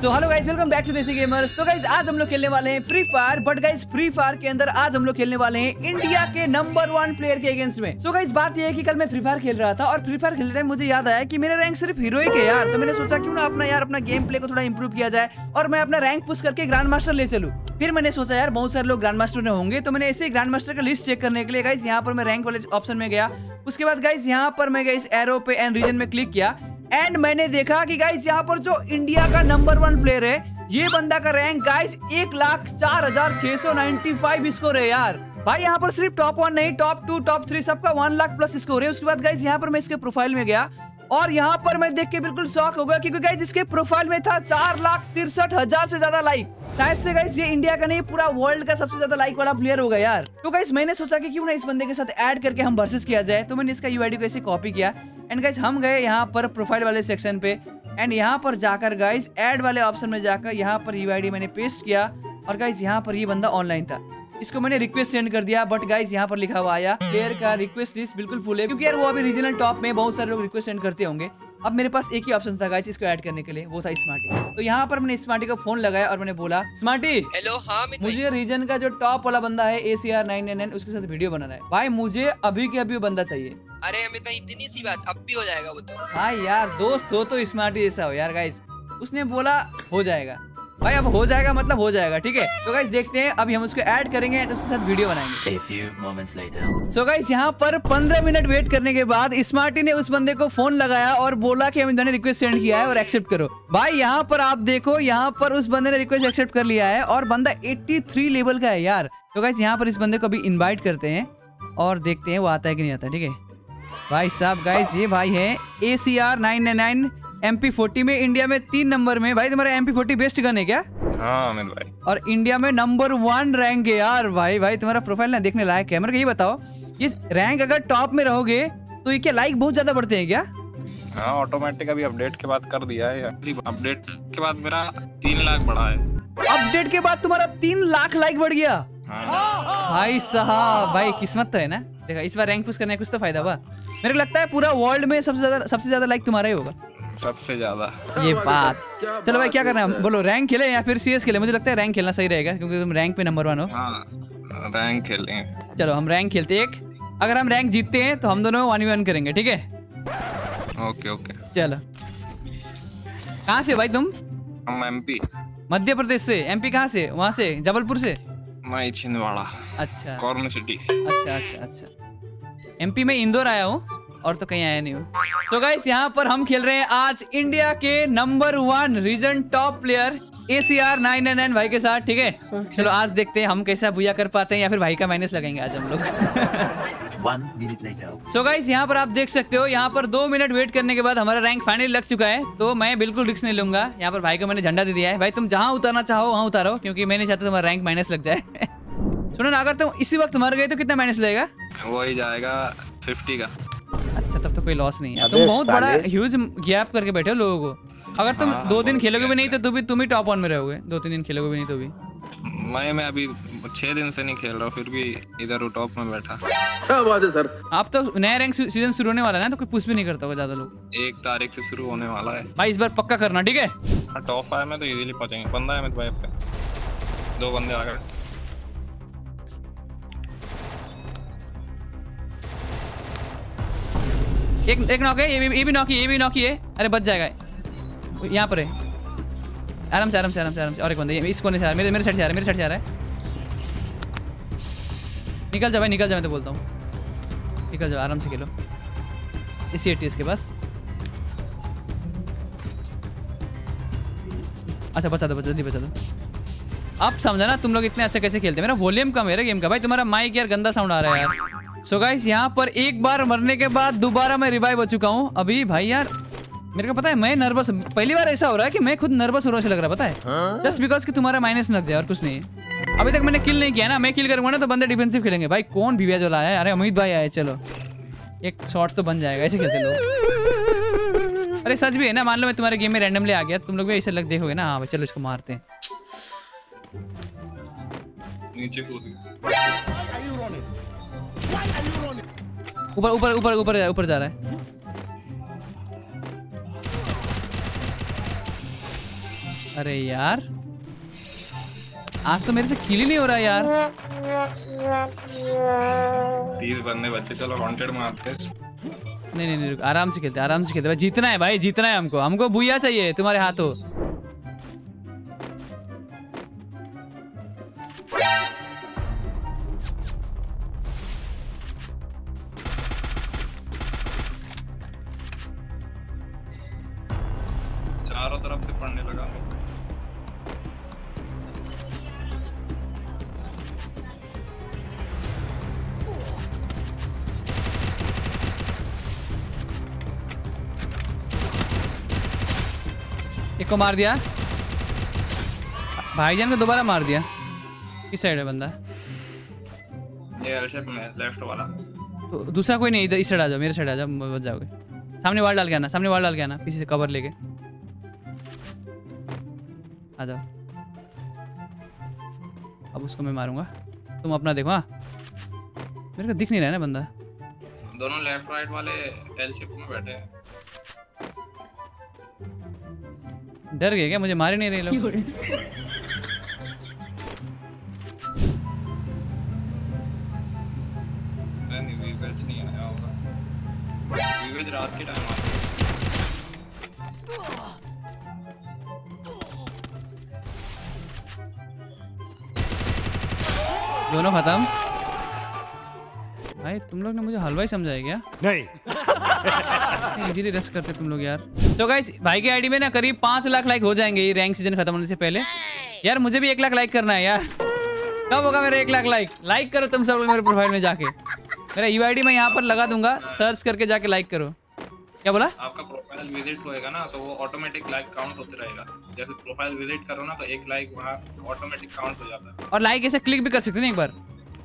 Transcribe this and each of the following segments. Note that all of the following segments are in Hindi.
So hello guys welcome back to Desi gamers तो गाइस आज हम लोग खेलने वाले हैं Free Fire but guys Free Fire के अंदर आज हम लोग खेलने वाले हैं इंडिया के नंबर वन प्लेयर के अगेंस्ट में। सो so गाइस बात ये है कि कल मैं फ्री फायर खेल रहा था और फ्री फायर खेल रहे मुझे याद आया कि मेरा रैंक सिर्फ़ हीरोइक है यार। तो मैंने सोचा क्यों ना अपना यार, अपना गेम प्ले को थोड़ा इंप्रूव किया जाए और मैं अपना रैंक पुश करके ग्रांड मास्टर ले चलूँ। फिर मैंने सोचा यार, बहुत सारे लोग ग्रांड मास्टर में होंगे तो मैंने ऐसे ग्रांड मास्टर का लिस्ट चेक करने के लिए गाइस यहाँ पर मैं रैंक वाले ऑप्शन में गया। उसके बाद गाइस यहाँ पर मैं इस एरो पे एंड रीजन में क्लिक किया। एंड मैंने देखा कि गाइस यहाँ पर जो इंडिया का नंबर वन प्लेयर है, ये बंदा का रैंक गाइस एक लाख चार हज़ार छह सौ नाइन्टी फाइव स्कोर है यार। भाई, यहाँ पर सिर्फ़ टॉप वन नहीं टॉप टू टॉप थ्री सबका वन लाख प्लस स्कोर है। उसके बाद गाइस यहाँ पर मैं इसके प्रोफ़ाइल में गया और यहाँ पर मैं देख के बिल्कुल शॉक हो गया क्योंकि गाइस इसके प्रोफ़ाइल में था चार लाख तिरसठ हज़ार से ज़्यादा लाइक शायद से गाइस ये इंडिया का नहीं, पूरा वर्ल्ड का सबसे ज़्यादा लाइक वाला प्लेयर होगा यार। तो गाइस मैंने सोचा कि क्यों ना इस बंदे के साथ ऐड करके हम वर्सेस किया जाए। तो मैंने इसका यूआईडी को ऐसे कॉपी किया। एंड गाइज़ हम गए यहाँ पर प्रोफ़ाइल वाले सेक्शन पे। एंड यहाँ पर जाकर गाइज़ एड वाले ऑप्शन में जाकर यहाँ पर यूआईडी मैंने पेस्ट किया। और गाइज़ यहाँ पर ये बंदा ऑनलाइन था। इसको मैंने रिक्वेस्ट सेंड कर दिया बट गाइज़ यहाँ पर लिखा हुआ आया प्लेयर का रिक्वेस्ट लिस्ट बिल्कुल फुल है। क्योंकि यार वो अभी रीजनल टॉप में बहुत सारे लोग रिक्वेस्ट सेंड करते होंगे। अब मेरे पास एक ही ऑप्शन था गाइस इसको ऐड करने के लिए। वो था स्मार्टी तो यहाँ पर मैंने स्मार्टी का फ़ोन लगाया और मैंने बोला स्मार्टी हेलो हाँ मुझे रीजन का जो टॉप वाला बंदा है A C R nine nine nine उसके साथ वीडियो बनाना है। भाई मुझे अभी के अभी बंदा चाहिए। अरे अमित भाई इतनी सी बात अब भी हो जाएगा वो तो। हाँ यार दोस्त हो तो स्मार्टी जैसा हो यार गाइस उसने बोला हो जाएगा। भाई अब हो जाएगा मतलब हो जाएगा ठीक है? तो गाइस देखते हैं अभी हम उसको ऐड करेंगे एंड उसके साथ वीडियो बनाएँगे. सो गाइस so यहाँ पर 15 मिनट वेट करने के बाद स्मार्टी ने उस बंदे को फ़ोन लगाया और बोला कि भाई ने रिक्वेस्ट सेंड किया है और एक्सेप्ट करो। भाई यहाँ पर आप देखो यहाँ पर उस बंदे ने रिक्वेस्ट एक्सेप्ट कर लिया है और बंदा 83 लेवल का है यार। तो गाइस यहाँ पर इस बंदे को अभी इनवाइट करते हैं और देखते हैं वो आता है कि नहीं आता ठीक है? भाई साहब गाइस ये भाई है A C R nine nine M P forty में इंडिया में तीन नंबर में। भाई तुम्हारा M P forty best gun है क्या? हाँ अमित भाई। और इंडिया में नंबर वन रैंक है यार भाई। भाई तुम्हारा प्रोफ़ाइल ना देखने लायक है। मेरे को ये बताओ ये रैंक अगर टॉप में रहोगे तो ये क्या लाइक बहुत ज़्यादा बढ़ते हैं क्या? हाँ ऑटोमेटिक अभी अपडेट के बाद कर दिया है। अपडेट के बाद मेरा तीन लाख बढ़ा है। अपडेट के बाद तुम्हारा तीन लाख लाइक बढ़ गया। हाँ। भाई साहब भाई किस्मत तो है ना? देखा इस बार रैंक पुश करने का कुछ तो फ़ायदा हुआ। मेरे को लगता है पूरा वर्ल्ड में सबसे ज़्यादा सबसे ज़्यादा लाइक तुम्हारा ही होगा। सबसे ज़्यादा। ये बात। चलो भाई क्या करना है? बोलो रैंक खेले या फिर सीएस खेले? मुझे लगता है रैंक खेलना सही रहेगा क्योंकि तुम रैंक पे नंबर वन हो। हाँ रैंक खेलेंगे चलो हम रैंक खेलते एक। अगर हम रैंक जीतते हैं तो हम दोनों वन वन करेंगे ठीक है? Okay okay. चलो। कहाँ से भाई तुम? हम एमपी मध्य प्रदेश से। एमपी कहाँ से? वहाँ से? जबलपुर से? मैं छिंदवाड़ा। अच्छा। Corn city. अच्छा अच्छा अच्छा। एमपी में इंदौर आया हूँ। और तो कहीं आया नहीं हूँ। सो गाइस यहाँ पर हम खेल रहे हैं आज इंडिया के number one region top player A C R nine nine nine भाई के साथ ठीक है? okay. चलो आज देखते हैं हम कैसा बुया कर पाते हैं या फिर भाई का माइनस लगाएँगे आज हम लोग। One minute later. So guys यहाँ पर आप देख सकते हो यहाँ पर दो मिनट वेट करने के बाद हमारा रैंक फाइनली लग चुका है तो मैं बिल्कुल रिक्स नहीं लूँगा। यहाँ पर भाई को मैंने झंडा दे दिया है। भाई तुम जहाँ उतारना चाहो वहाँ उतारो क्योंकि मैं नहीं चाहता तुम्हारा रैंक माइनस लग जाए। सुनो ना अगर तुम इसी वक्त मर गए तो कितना माइनस लगेगा? वही जाएगा फिफ्टी का। अच्छा तब तो कोई लॉस नहीं है। तुम बहुत बड़ा ह्यूज गैप करके बैठे हो लोगों को। अगर तुम दो दिन खेलोगे भी नहीं तो तुम भी तुम ही टॉप वन में रहोगे। दो तीन दिन खेलोगे भी नहीं तो भी। मैं मैं अभी छह दिन से नहीं खेल रहा फिर भी इधर टॉप में बैठा। क्या बात है सर? आप तो नया रैंक सीज़न शुरू होने वाला है ना तो कोई पुश भी नहीं करता होगा ज़्यादा लोग। एक तारीख से शुरू होने वाला है। भाई इस बार पक्का करना ठीक है? हाँ टॉप फाइव में तो इजीली पहुँचेंगे। बंदा है अमित भाई पे। दो बंदे आ गए एक एक नॉक है, ये भी ये भी नॉक है ये भी नॉक है अरे, बच जाएगा। यहाँ पर है। आराम से आराम से आराम से आराम से। और एक बंदा, ये इस कोने से आ रहा है मेरे मेरे साइड से आ रहा है मेरे साइड से आ रहा है। निकल जा भाई, निकल जा, मैं तो बोलता हूँ। निकल जाओ आराम से खेलो। इसी एटी के पास। अच्छा बचा दो बचा जल्दी बचा दो। आप समझा ना, तुम लोग इतने अच्छा कैसे खेलते मेरा वॉल्यूम कम है रे गेम का। भाई, तुम्हारा माइक यार गंदा साउंड आ रहा है यार। सो गाइस यहाँ पर एक बार मरने के बाद दोबारा मैं रिवाइव हो चुका हूँ। अभी भाई यार मेरे को पता है मैं नर्वस पहली बार ऐसा हो रहा है कि मैं खुद नर्वस हो रहा से लग रहा है पता है? जस्ट बिकॉज़ कि तुम्हारा माइनस लग जाए और कुछ नहीं। अभी तक मैंने किल नहीं किया ना मैं किल करूँगा ना तो बंदे डिफेंसिव खेलेंगे। भाई कौन भी जो लाया है? अरे अमित भाई आए चलो। एक शॉट्स तो बन जाएगा ऐसे खेलते लोग। अरे सच भी है ना मान लो मैं तुम्हारे गेम में रैंडमली आ गया तो तुम लोग भी ऐसे लग देखोगे ना। हाँ भाई चलो इसको मारते हैं। नीचे कूद। ऊपर ऊपर ऊपर ऊपर ऊपर जा रहा है। अरे यार। आज तो मेरे से किल ही नहीं हो रहा यार। तीस बंदे बच्चे चलो वांटेड मारते नहीं नहीं नहीं आराम से खेलते आराम से खेलते भाई जीतना है भाई जीतना है हमको। हमको भूया चाहिए तुम्हारे हाथों। मार दिया। भाईजान को दोबारा मार दिया। किस साइड है बंदा। ये लेफ़्ट वाला। तो दूसरा कोई नहीं इधर इस साइड आ जाओ मेरे साइड आ जाओ बच जाओगे। सामने वाल डाल के आना सामने वाल डाल के आना पीछे से कवर लेके। आ जाओ। अब उसको मैं मारूँगा। तुम अपना देखो हाँ। मेरे को दिख नहीं रहा है ना बंदा। दोनों लेफ़्ट राइट वाले एल शेप में बैठे हैं। डर गए क्या? मुझे मारे नहीं रहे लोग। नहीं नहीं वीवेज नहीं आया होगा रात के टाइम आता दोनों खत्म? भाई तुम लोग ने मुझे हलवाई समझाया क्या? नहीं। इजीली रश करते तुम लोग यार। तो गाइस भाई की आईडी में ना करीब पाँच लाख लाइक हो जाएँगे ये रैंक सीज़न खत्म होने से पहले। यार मुझे भी एक लाख लाइक करना है यार। कब होगा मेरा एक लाख लाइक लाइक करो तुम सब लोग मेरे प्रोफ़ाइल में जाके। मेरा यू आई मैं यहाँ पर लगा दूँगा। सर्च करके जाके लाइक करो। क्या बोला? आपका प्रोफ़ाइल विज़िट होएगा ना तो वो ऑटोमेटिक लाइक काउंट होते रहेगा। जैसे प्रोफ़ाइल विज़िट करो ना तो एक लाइक वहाँ ऑटोमेटिक काउंट हो जाता है। और लाइक ऐसे क्लिक भी कर सकते हैं एक बार?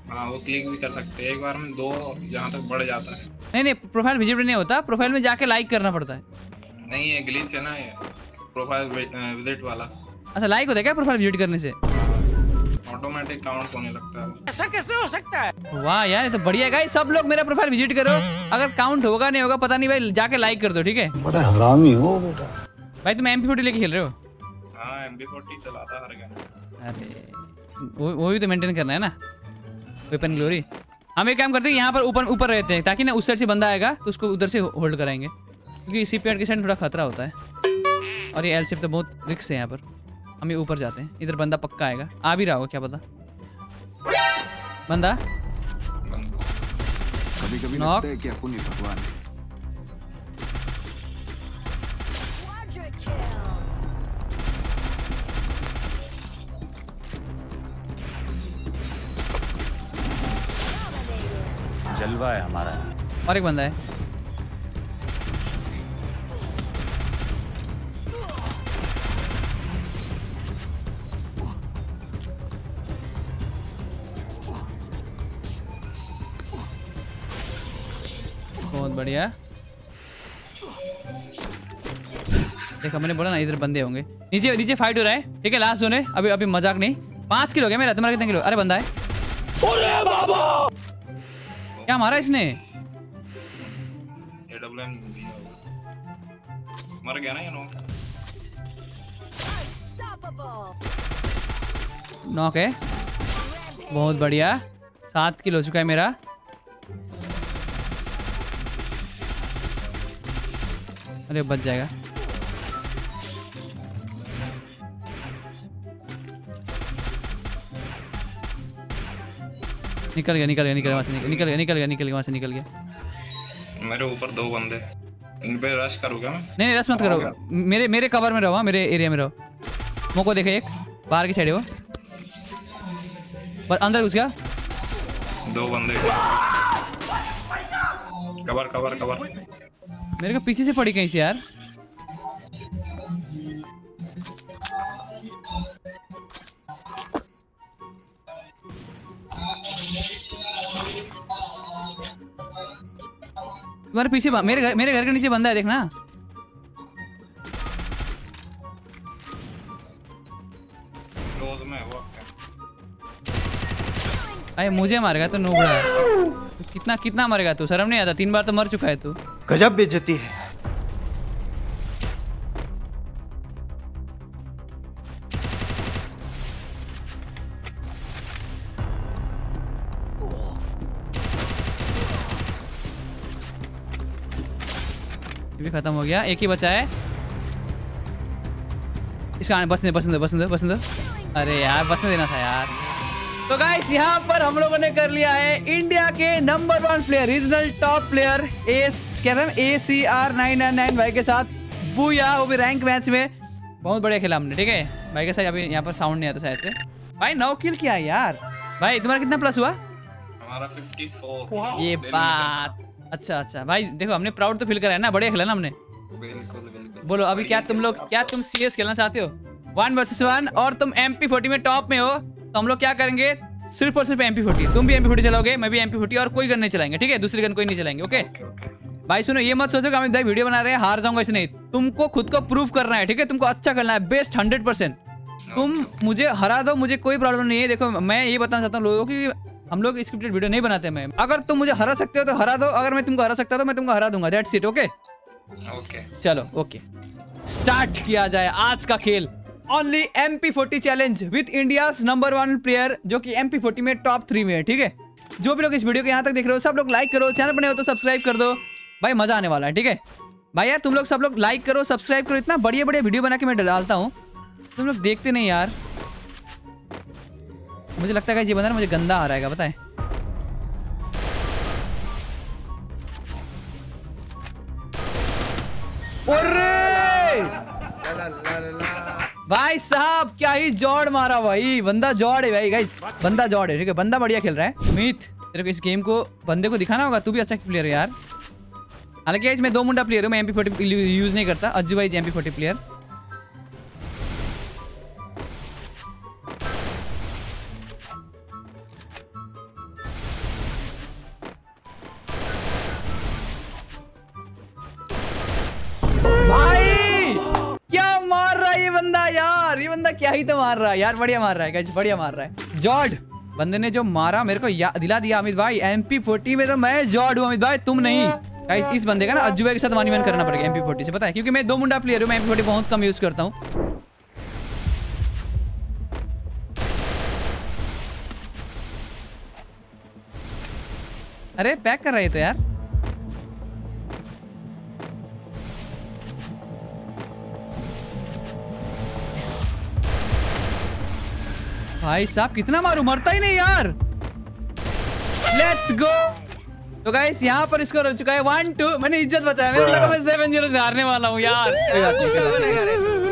हाँ वो क्लिक भी कर सकते हैं। एक बार में दो जहाँ तक बढ़ जाता है। नहीं नहीं प्रोफ़ाइल विज़िट नहीं होता। प्रोफ़ाइल में जाके लाइक करना पड़ता है। नहीं ये ग्लिच है ना ये प्रोफ़ाइल विज़िट वाला। अच्छा लाइक होता है क्या प्रोफ़ाइल विज़िट करने से? ऑटोमेटिक काउंट होने लगता है। ऐसा कैसे हो सकता है? वाह यार ये तो बढ़िया गाइस सब लोग मेरा प्रोफ़ाइल विज़िट करो। अगर काउंट होगा नहीं होगा पता नहीं भाई जाके लाइक कर दो ठीक है? बड़ा हरामी हो बेटा। भाई तुम एम पी लेके खेल रहे हो? हाँ एम बी फोर्टी चलाता हर गन अरे वो वो भी तो मेंटेन करना है ना? वेपन ग्लोरी हम एक काम करते हैं यहाँ पर ऊपर ऊपर रहते हैं ताकि ना उस साइड से बंदा आएगा तो उसको उधर से होल्ड कराएँगे। क्योंकि सी के साइड थोड़ा खतरा होता है। और ये एल तो बहुत रिक्स है यहाँ पर। हम ये ऊपर जाते हैं। इधर बंदा पक्का आएगा। आ भी रहा होगा क्या पता? बंदा? कभी कभी लगता है कि अपन भगवान है। जलवा है हमारा। और एक बंदा है। बहुत बढ़िया। देखो मैंने बोला ना इधर बंदे होंगे। नीचे नीचे फाइट हो रहा है। ठीक है लास्ट जोन है। अभी अभी मज़ाक नहीं। पाँच किलो गया मेरा तुम्हारा कितने किलो? अरे बंदा है। क्या मारा इसने? मर गया ना ये नॉक है। बहुत बढ़िया। सात किलो हो चुका है मेरा। अरे बच जाएगा। निकल गया निकल गया निकल गया निकल निकल गया निकल गया निकल गया वहाँ से निकल गया। मेरे ऊपर दो बंदे। इन पे रश करूँ क्या मैं नहीं नहीं रस मत करो। मेरे मेरे कवर में रहो हाँ, मेरे एरिया में रहो। मोको देखे एक बाहर की साइड है। वो बस अंदर घुस गया। दो बंदे। कवर कवर कवर मेरे को पीछे से पड़ी कहीं से यार? तुम्हारे पीछे मेरे घर मेरे घर के नीचे बंदा है देखना है अरे मुझे मारेगा तो नूबड़ा तू कितना कितना मरेगा तू? शर्म नहीं आता? तीन बार तो मर चुका है तू। गजब बेचती है। भी खत्म हो गया। एक ही बचा है। इसका बसने बसने बसने बसने अरे यार बसने देना था यार। तो गाइस यहाँ पर हम लोगों ने कर लिया है इंडिया के number one player regional top player S क्या नाम A C R nine nine nine भाई के साथ। बुया वो भी रैंक मैच में। बहुत बढ़िया खेला हमने ठीक है? भाई के साथ अभी यहाँ पर साउंड नहीं आता शायद से। भाई नौ किल किया यार। भाई तुम्हारा कितना प्लस हुआ? हमारा 54 ये बात। अच्छा अच्छा। भाई देखो हमने प्राउड तो फील करा है ना बढ़िया खेला ना हमने। बिल्कुल बिल्कुल। बोलो अभी क्या तुम लोग क्या तुम सीएस खेलना चाहते हो? वन वर्सेस वन और तुम एम पी फोर्टी में टॉप में हो। तो हम लोग क्या करेंगे? सिर्फ़ और सिर्फ़ एम पी फोर्टी तुम भी एम पी फोर्टी चलाओगे मैं भी एम पी फोर्टी और कोई गन नहीं चलाएँगे ठीक है? दूसरी गन कोई नहीं चलाएँगे ओके भाई सुनो ये मत सोचो कि अमित भाई वीडियो बना रहे हैं हार जाऊँगा ऐसे नहीं। तुमको खुद को प्रूव करना है ठीक है? तुमको अच्छा करना है बेस्ट हंड्रेड परसेंट तुम मुझे हरा दो मुझे कोई प्रॉब्लम नहीं है। देखो मैं ये बताना चाहता हूँ लोगों की हम लोग स्क्रिप्टेड वीडियो नहीं बनाते मैं अगर तुम मुझे हरा सकते हो तो हरा दो। अगर मैं तुमको हरा सकता तो मैं तुमको हरा दूँगा। दैट्स इट ओके ओके चलो ओके स्टार्ट किया जाए आज का खेल। Only M P forty challenge with India number one player जो कि एम पी फोर्टी में टॉप थ्री में है, ठीक है? जो भी लोग इस वीडियो को यहाँ तक देख रहे हो, सब लोग लाइक करो चैनल बने हो तो सब्सक्राइब कर दो। भाई, मज़ा आने वाला है, ठीक है? भाई, यार, तुम लोग सब लोग लाइक करो सब्सक्राइब करो, इतना बढ़िया बढ़िया वीडियो बना के मैं डालता हूँ। तुम लोग देखते नहीं यार। मुझे लगता है ये बंदा ना मुझे गंदा आ रहा है, बताए। भाई साहब, क्या ही जोड़ मारा भाई। बंदा जोड़ है भाई गाइस बंदा जोड़ है, ठीक है? बंदा बढ़िया खेल रहा है। मीत, तेरे को इस गेम को बंदे को दिखाना होगा? तू भी अच्छा प्लेयर है यार। हालाँकि मैं दो मुंडा प्लेयर हूँ, मैं एमपी फोर्टी यूज़ नहीं करता। अज्जू भाई एम पी फोर्टी प्लेयर बंदा यार, ये बंदा क्या ही तो मार रहा है। यार, बढ़िया मार रहा है बढ़िया मार रहा है। जॉर्ड, बंदे ने जो मारा, मेरे को दिला दिया अमित भाई। एमपी फोर्टी में तो मैं जॉर्ड हूँ अमित भाई, तुम नहीं। गाइस इस बंदे का ना अज्जू भाई के साथ वन वन करना पड़ेगा एमपी फोर्टी से, पता है? क्योंकि मैं दो मुंडा प्लेयर हूँ, मैं एमपी फोर्टी बहुत कम यूज़ करता हूँ। अरे पैक कर रहा तो यार। भाई साहब, कितना मारू? मरता ही नहीं यार। लेट्स गो तो गाइस यहाँ पर स्कोर हो चुका है वन टू मैंने इज़्ज़त बचाया मेरे लगा मैं सेवन ज़ीरो से हारने वाला हूँ यार।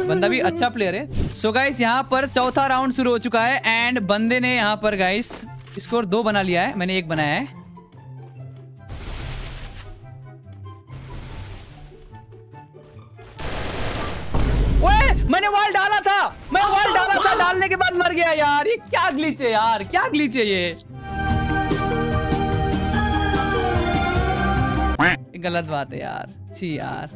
बंदा भी अच्छा प्लेयर है। सो गाइस यहाँ पर चौथा राउंड शुरू हो चुका है। एंड बंदे ने यहाँ पर गाइस स्कोर दो बना लिया है। मैंने एक बनाया है। मैंने वॉल डाला था। मैं वॉल डाला था। डालने के बाद मर गया यार। ये क्या ग्लिच है यार? क्या ग्लिच है ये? ये गलत बात है यार। छी यार।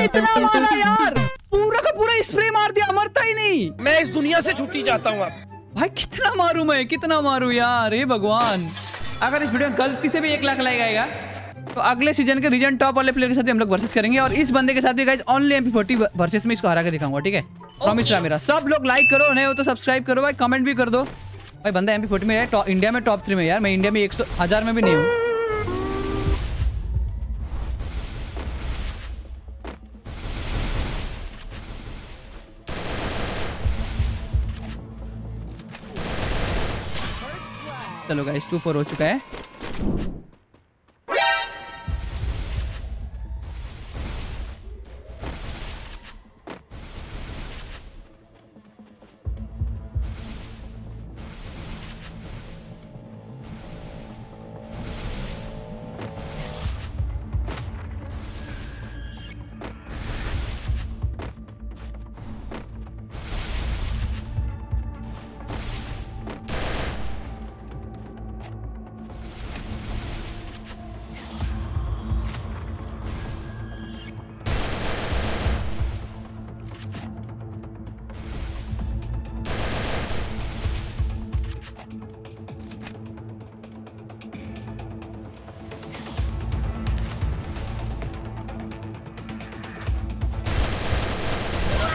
कैसे इतना मारा यार। पूरा का पूरा स्प्रे मार दिया मरता ही नहीं। मैं इस दुनिया से छुट्टी चाहता हूँ भाई कितना मारू मैं? कितना मारू यार? हे भगवान। अगर इस वीडियो में गलती से भी एक लाख लाइक आएगा तो अगले सीज़न के रीजन टॉप वाले प्लेयर के साथ भी हम लोग वर्सेस करेंगे और इस बंदे के साथ भी guys only MP forty versus में इसको हरा के दिखाऊँगा ठीक है? प्रॉमिस रहा मेरा। सब लोग लाइक करो नहीं हो तो सब्सक्राइब करो भाई। कमेंट भी कर दो। भाई बंदा एमपी फोर्टी में है इंडिया में टॉप थ्री में यार। मैं इंडिया में एक सौ हज़ार में भी नहीं हूँ। चलो गाइस टू फोर हो चुका है।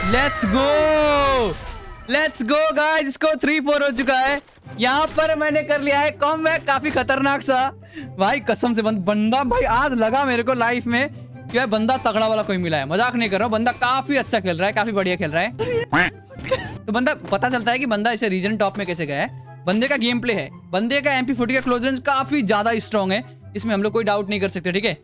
Let's go let's go guys इसको थ्री फोर हो चुका है। यहाँ पर मैंने कर लिया है कॉम काफ़ी खतरनाक सा। भाई, कसम से बंद भाई, आज लगा मेरे को लाइफ में कि भाई बंदा तगड़ा वाला कोई मिला है। मज़ाक नहीं कर रहा बंदा काफ़ी अच्छा खेल रहा है, काफ़ी बढ़िया खेल रहा है। तो बंदा, पता चलता है कि बंदा इसे रीजन टॉप में कैसे गया है। बंदे का गेम प्ले है। बंदे का एमपी फोर्टी का क्लोज रेंज काफ़ी ज़्यादा स्ट्रॉन्ग है। इसमें हम लोग कोई डाउट नहीं कर सकते, ठीक है?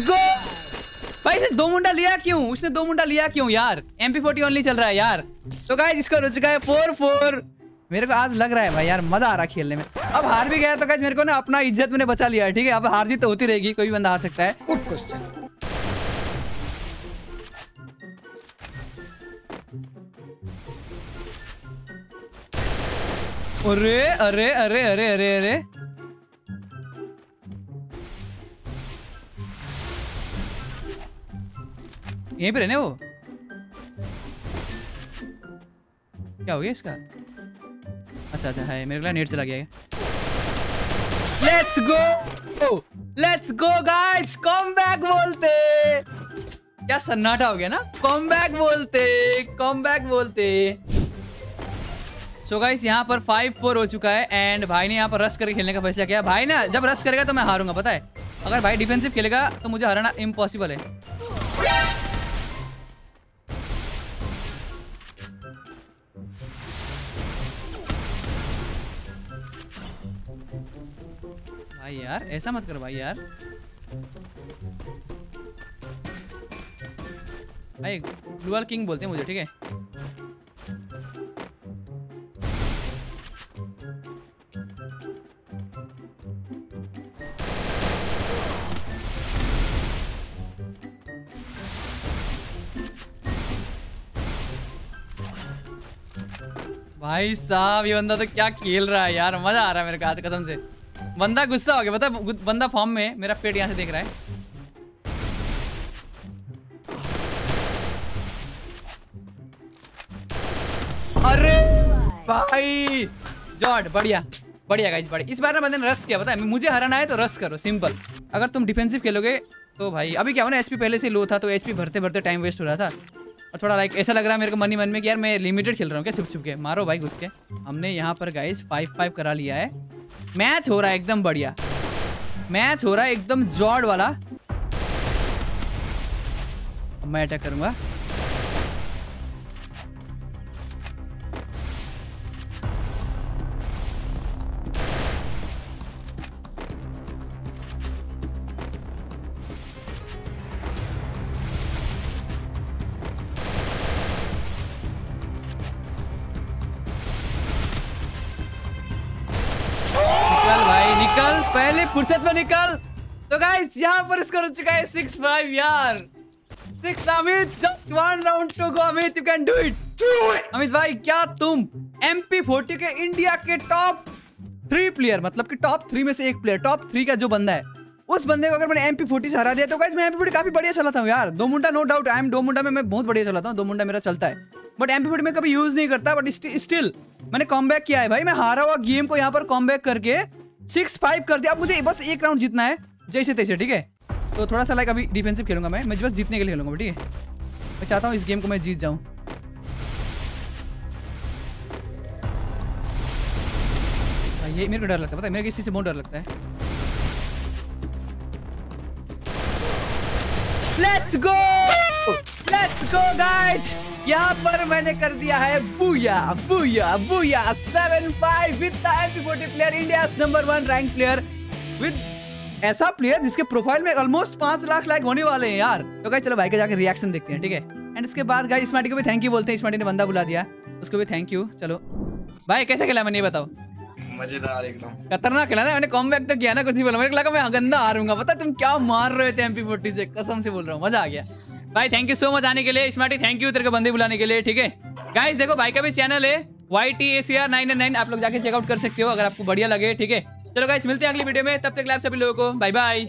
गो भाई इसने दो मुंडा लिया क्यों? उसने दो मुंडा लिया क्यों यार? एमपी फोर्टी ओनली चल रहा है यार। तो गाइस इसका रुच गया फोर फोर मेरे को आज लग रहा है भाई यार मज़ा आ रहा है खेलने में। अब हार भी गया तो गाइस मेरे को ना अपना इज़्ज़त मैंने बचा लिया है ठीक है? अब हार जीत तो होती रहेगी कोई भी बंदा हार सकता है। गुड क्वेश्चन अरे अरे अरे अरे अरे अरे। यहीं पे रहने वो? क्या हो गया इसका? अच्छा अच्छा है मेरे को नेट चला गया let's go let's go guys come back बोलते! क्या सन्नाटा हो गया ना? कम बैक बोलते कम बैक बोलते। सो गाइस यहाँ पर फाइव फोर हो चुका है एंड भाई ने यहाँ पर रस करके खेलने का फैसला किया। भाई ना, जब रस करेगा तो मैं हारूँगा, पता है? अगर भाई डिफेंसिव खेलेगा तो मुझे हराना इम्पॉसिबल है। भाई यार, ऐसा मत कर भाई यार। भाई, डुअल किंग बोलते हैं मुझे, ठीक है? भाई साहब, ये बंदा तो क्या खेल रहा है यार, मज़ा आ रहा है मेरे को आज कसम से। बंदा गुस्सा हो गया, पता बंदा फॉर्म में मेरा पेट यहाँ से देख रहा है। अरे भाई, जॉर्ड, बढ़िया बढ़िया गाइस बढ़िया। इस बार ना बंदे ने रस किया, पता मुझे हराना है तो रस करो सिंपल अगर तुम डिफेंसिव खेलोगे तो भाई, अभी क्या हो ना एचपी पहले से लो था तो एचपी भरते भरते टाइम वेस्ट हो रहा था। और थोड़ा लाइक ऐसा लग रहा है मेरे को मनी मन में कि यार मैं लिमिटेड खेल रहा हूँ, क्या छुप छुप के? मारो भाई घुस के। हमने यहाँ पर गाइस फाइव फाइव करा लिया है। मैच हो रहा है एकदम बढ़िया। मैच हो रहा है एकदम जॉड वाला। मैं अटैक करूँगा। पहले फुर्सत में निकल। तो गाइस यहाँ पर स्कोर हो चुका है सिक्स फाइव यार। Six Amit just one round to go Amit you can do it Amit भाई क्या तुम एमपी फोर्टी के इंडिया के टॉप थ्री प्लेयर मतलब कि टॉप थ्री में से एक प्लेयर टॉप थ्री का जो बंदा है उस बंदे को अगर मैंने एमपी फोर्टी से हरा दिया तो गाइस मैं एमपी फोर्टी काफ़ी बढ़िया चलाता हूँ यार। दो मुंडा नो डाउट आई एम दो मुंडा में मैं बहुत बढ़िया चलाता हूँ दो मुंडा मेरा चलता है। बट एमपी फोर्टी में कभी यूज़ नहीं करता बट स्टिल मैंने कॉम किया है भाई। मैं हारा हुआ गेम को यहाँ पर कॉम करके सिक्स फाइव कर दिया। अब मुझे बस एक राउंड जीतना है। जैसे तैसे ठीक है? तो थोड़ा सा लाइक अभी डिफेंसिव खेलूँगा मैं। मैं बस जीतने के लिए खेलूँगा, ठीक है? मैं चाहता हूँ इस गेम को मैं जीत जाऊँ। ये मेरे को डर लगता है, पता है? मेरे को इस चीज़ से बहुत डर लगता है। Let's go let's go guys यहाँ पर मैंने कर दिया है booyah booyah booyah seven five with the MP player India number one rank player with ऐसा प्लेयर जिसके प्रोफ़ाइल में ऑलमोस्ट पाँच लाख लाइक होने वाले हैं यार। तो गाइस चलो भाई का जाकर रिएक्शन देखते हैं ठीक है? एंड इसके बाद गाइस स्मार्टी को भी थैंक यू बोलते हैं। स्मार्टी ने बंदा बुला दिया। उसको भी थैंक यू चलो। भाई कैसे खेला मैंने ये बताओ? मज़ेदार एकदम। खतरनाक खेला ना? मैंने कॉम बैक तो किया ना कुछ ही बोला। मेरे को लगा मैं गंदा हारूँगा। पता तुम क्या मार रहे थे एमपी फोर्टी से? कसम से बोल रहा हूँ मज़ा आ गया। भाई थैंक यू सो मच आने के लिए। स्मार्टी थैंक यू तेरे को बंदे बुलाने के लिए, ठीक है? गाइस देखो, भाई का भी चैनल है Y T A C R nine nine आप लोग जाके चेकआउट कर सकते हो, अगर आपको बढ़िया लगे, ठीक है? चलो गाइस मिलते हैं अगली वीडियो में, तब तक लाइफ सभी लोगों को बाय बाय